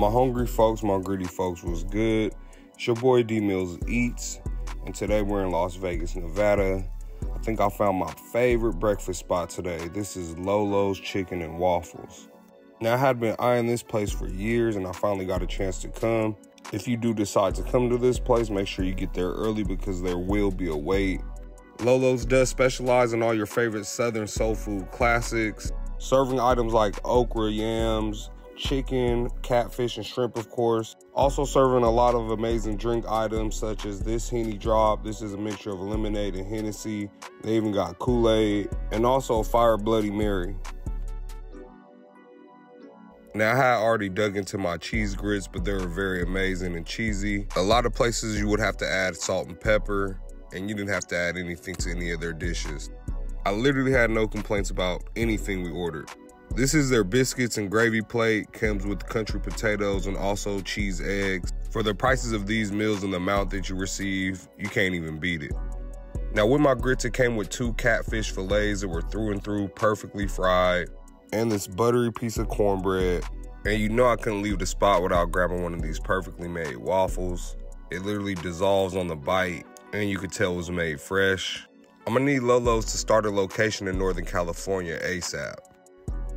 My hungry folks, my greedy folks was good. It's your boy D Mills Eats, and today we're in Las Vegas, Nevada. I think I found my favorite breakfast spot today. This is Lolo's Chicken and Waffles. Now, I had been eyeing this place for years, and I finally got a chance to come. If you do decide to come to this place, make sure you get there early because there will be a wait. Lolo's does specialize in all your favorite Southern soul food classics, serving items like okra, yams, chicken, catfish, and shrimp, of course. Also serving a lot of amazing drink items such as this Henny Drop. This is a mixture of lemonade and Hennessy. They even got Kool-Aid and also Fire Bloody Mary. Now, I had already dug into my cheese grits, but they were very amazing and cheesy. A lot of places you would have to add salt and pepper, and you didn't have to add anything to any of their dishes. I literally had no complaints about anything we ordered. This is their biscuits and gravy plate, comes with country potatoes and also cheese eggs. For the prices of these meals and the amount that you receive, you can't even beat it. Now with my grits, it came with two catfish fillets that were through and through perfectly fried, and this buttery piece of cornbread. And you know I couldn't leave the spot without grabbing one of these perfectly made waffles. It literally dissolves on the bite, and you could tell it was made fresh. I'm gonna need Lolo's to start a location in Northern California ASAP.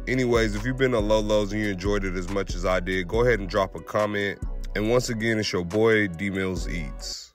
Anyways, if you've been to Lolo's and you enjoyed it as much as I did, go ahead and drop a comment. And once again, it's your boy D Mills Eats.